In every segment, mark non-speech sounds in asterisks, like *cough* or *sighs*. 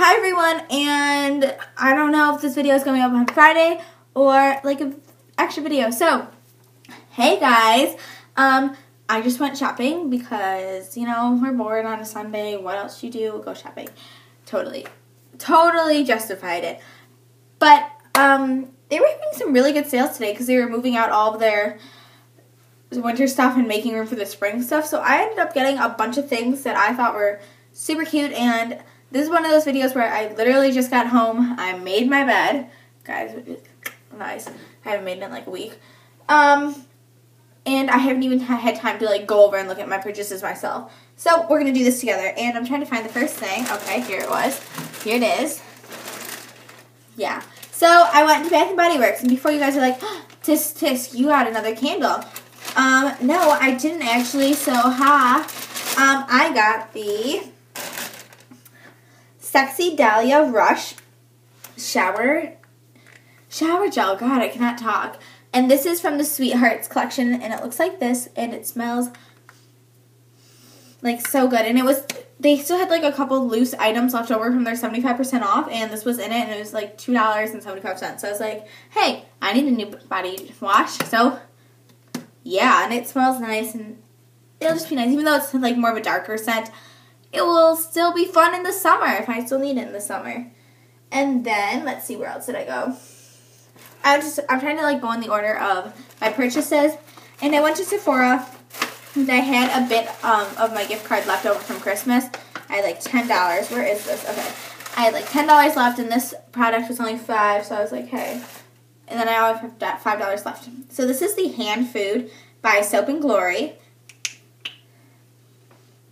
Hi everyone, and I don't know if this video is going up on Friday or like an extra video. So, hey guys, um, I just went shopping because you know we're bored on a Sunday. What else you do? Go shopping. Totally, totally justified it. But um, they were having some really good sales today because they were moving out all of their winter stuff and making room for the spring stuff. So I ended up getting a bunch of things that I thought were super cute and this is one of those videos where I literally just got home. I made my bed. Guys, nice. I haven't made it in like a week. Um, and I haven't even had time to like go over and look at my purchases myself. So we're going to do this together. And I'm trying to find the first thing. Okay, here it was. Here it is. Yeah. So I went to Bath & Body Works. And before you guys are like, *gasps* oh, tisk, you got another candle. Um, no, I didn't actually. So, ha. Um, I got the Sexy Dahlia Rush Shower Shower Gel. God, I cannot talk. And this is from the Sweethearts collection, and it looks like this, and it smells like so good. And it was they still had like a couple loose items left over from their 75% off, and this was in it, and it was like $2.75. So I was like, hey, I need a new body wash. So yeah, and it smells nice, and it'll just be nice, even though it's like more of a darker scent it will still be fun in the summer if I still need it in the summer. And then let's see where else did I go. I just I'm trying to like go in the order of my purchases, and I went to Sephora. And I had a bit um, of my gift card left over from Christmas. I had like ten dollars. Where is this? Okay, I had like ten dollars left, and this product was only five. So I was like, hey. And then I only have five dollars left. So this is the hand food by Soap and Glory.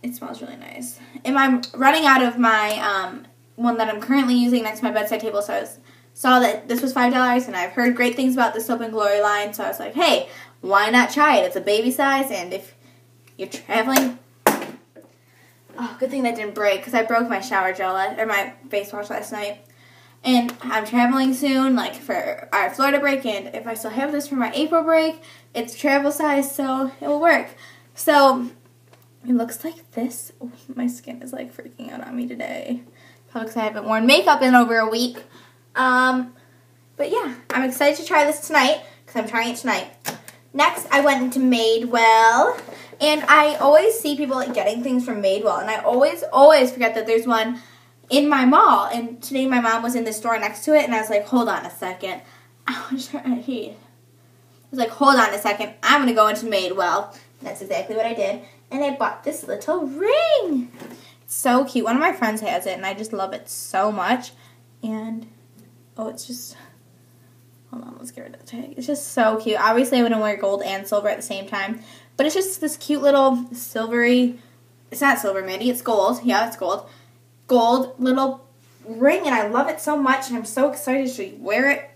It smells really nice. And I'm running out of my um, one that I'm currently using next to my bedside table, so I was, saw that this was five dollars, and I've heard great things about the Soap and Glory line, so I was like, hey, why not try it? It's a baby size, and if you're traveling, oh, good thing that didn't break because I broke my shower gel or my face wash last night. And I'm traveling soon, like for our Florida break, and if I still have this for my April break, it's travel size, so it will work. So it looks like this. Oh, my skin is like freaking out on me today. Probably because I haven't worn makeup in over a week. Um, but yeah, I'm excited to try this tonight because I'm trying it tonight. Next, I went into Madewell, and I always see people like getting things from Madewell, and I always, always forget that there's one in my mall. And today, my mom was in the store next to it, and I was like, "Hold on a second. *laughs* I was trying to I was like, "Hold on a second. I'm gonna go into Madewell." And that's exactly what I did and I bought this little ring. It's so cute. One of my friends has it, and I just love it so much. And, oh, it's just, hold on, let's get rid of the tag. It's just so cute. Obviously, I wouldn't wear gold and silver at the same time, but it's just this cute little silvery, it's not silver, Mandy, it's gold. Yeah, it's gold. Gold little ring, and I love it so much, and I'm so excited to wear it.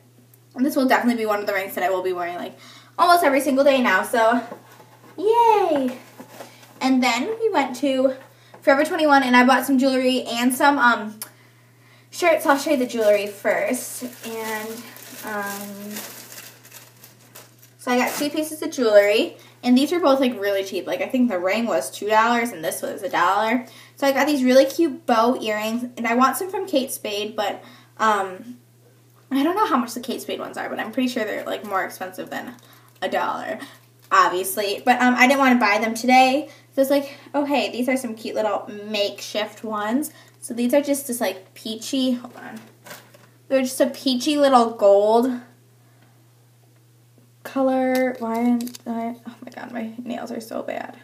And this will definitely be one of the rings that I will be wearing, like, almost every single day now, so, yay! And then we went to Forever 21 and I bought some jewelry and some um, shirts. I'll show you the jewelry first. And um, so I got two pieces of jewelry. And these were both like really cheap. Like I think the ring was $2 and this was a dollar. So I got these really cute bow earrings. And I want some from Kate Spade, but um, I don't know how much the Kate Spade ones are, but I'm pretty sure they're like more expensive than a dollar obviously. But um, I didn't want to buy them today. So it's like, oh hey, these are some cute little makeshift ones. So these are just this like peachy, hold on. They're just a peachy little gold color. Why I, oh my god, my nails are so bad.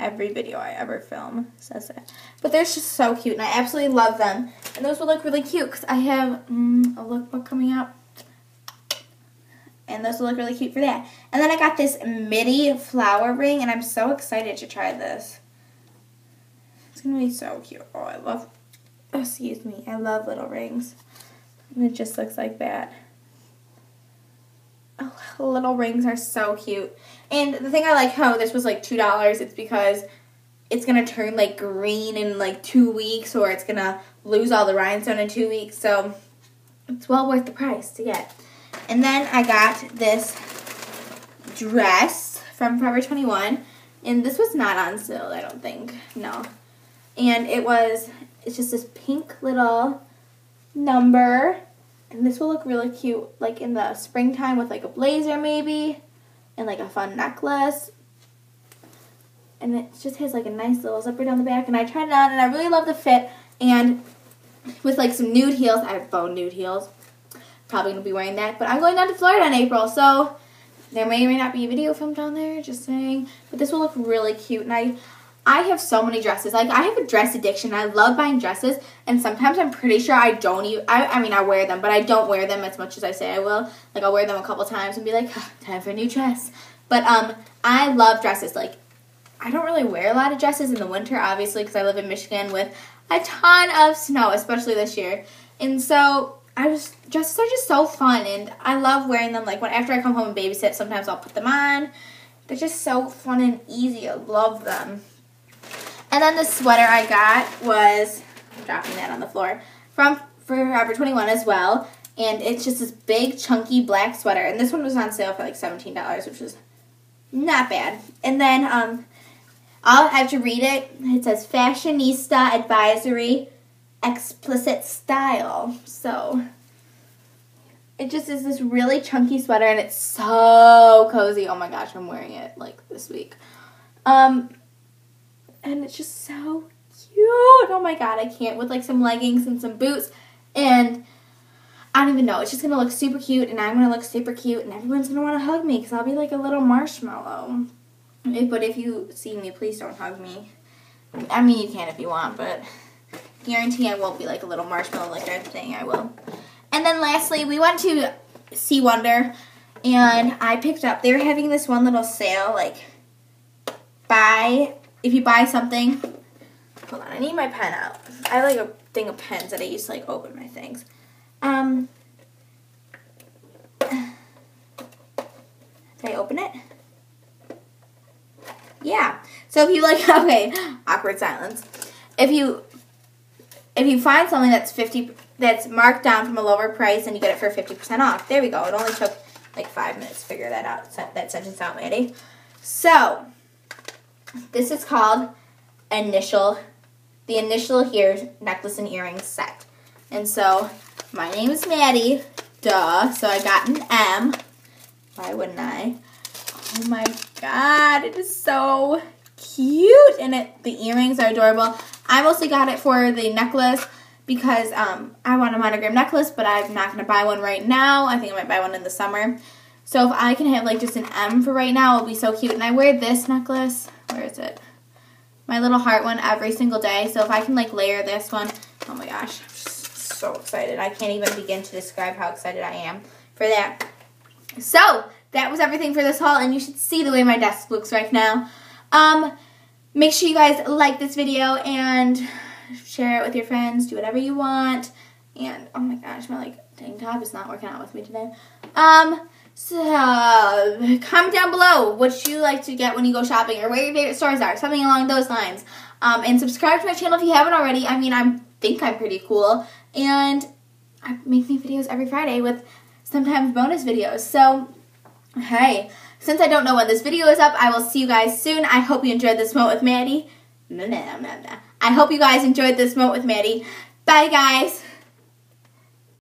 Every video I ever film says it. But they're just so cute and I absolutely love them. And those will look really cute because I have mm, a lookbook coming up and those will look really cute for that. And then I got this midi flower ring, and I'm so excited to try this. It's going to be so cute. Oh, I love, oh, excuse me, I love little rings. And it just looks like that. Oh, *laughs* little rings are so cute. And the thing I like how this was like $2, it's because it's going to turn like green in like two weeks or it's going to lose all the rhinestone in two weeks. So it's well worth the price to get. And then I got this dress from Forever 21. And this was not on sale, I don't think. No. and it was it's just this pink little number, and this will look really cute like in the springtime with like a blazer maybe, and like a fun necklace. And it just has like a nice little zipper down the back, and I tried it on, and I really love the fit. And with like some nude heels, I have bone nude heels. Probably gonna be wearing that, but I'm going down to Florida in April, so there may or may not be a video filmed down there, just saying. But this will look really cute. And I, I have so many dresses. Like, I have a dress addiction. I love buying dresses. And sometimes I'm pretty sure I don't even, I, I mean, I wear them, but I don't wear them as much as I say I will. Like, I'll wear them a couple times and be like, time for a new dress. But um, I love dresses. Like, I don't really wear a lot of dresses in the winter, obviously, because I live in Michigan with a ton of snow, especially this year. And so I just dresses are just so fun, and I love wearing them. Like when after I come home and babysit, sometimes I'll put them on. They're just so fun and easy. I love them. And then the sweater I got was I'm dropping that on the floor from Forever 21 as well. And it's just this big chunky black sweater, and this one was on sale for like seventeen dollars, which was not bad. And then um, I'll have to read it. It says Fashionista Advisory explicit style. So it just is this really chunky sweater and it's so cozy. Oh my gosh, I'm wearing it like this week. Um and it's just so cute. Oh my god, I can't with like some leggings and some boots and I don't even know. It's just gonna look super cute, and I'm gonna look super cute, and everyone's gonna want to hug me because I'll be like a little marshmallow. But if you see me, please don't hug me. I mean, you can if you want, but guarantee I won't be like a little marshmallow like they're saying I will. And then lastly, we went to Sea Wonder and I picked up, they were having this one little sale, like, buy, if you buy something, hold on, I need my pen out. I have like a thing of pens that I use to like open my things. Um, *sighs* did I open it? Yeah. So if you like, *laughs* okay, awkward silence. If you if you find something that's 50 that's marked down from a lower price and you get it for 50% off. There we go. It only took like 5 minutes to figure that out. That sentence out, Maddie. So, this is called initial the initial here necklace and earrings set. And so, my name is Maddie. Duh. So I got an M. Why wouldn't I? Oh my god, it is so cute. And it the earrings are adorable. I mostly got it for the necklace because um, I want a monogram necklace, but I'm not going to buy one right now. I think I might buy one in the summer. So if I can have like just an M for right now, it'll be so cute. And I wear this necklace. Where is it? My little heart one every single day. So if I can like layer this one, oh my gosh, I'm so excited. I can't even begin to describe how excited I am for that. So that was everything for this haul, and you should see the way my desk looks right now. Um, Make sure you guys like this video and share it with your friends. Do whatever you want. And, oh my gosh, my, like, tank top is not working out with me today. Um, so, comment down below what you like to get when you go shopping or where your favorite stores are. Something along those lines. Um, and subscribe to my channel if you haven't already. I mean, I think I'm pretty cool. And I make new videos every Friday with sometimes bonus videos. So, hey. Since I don't know when this video is up, I will see you guys soon. I hope you enjoyed this moment with Maddie. I hope you guys enjoyed this moment with Maddie. Bye, guys.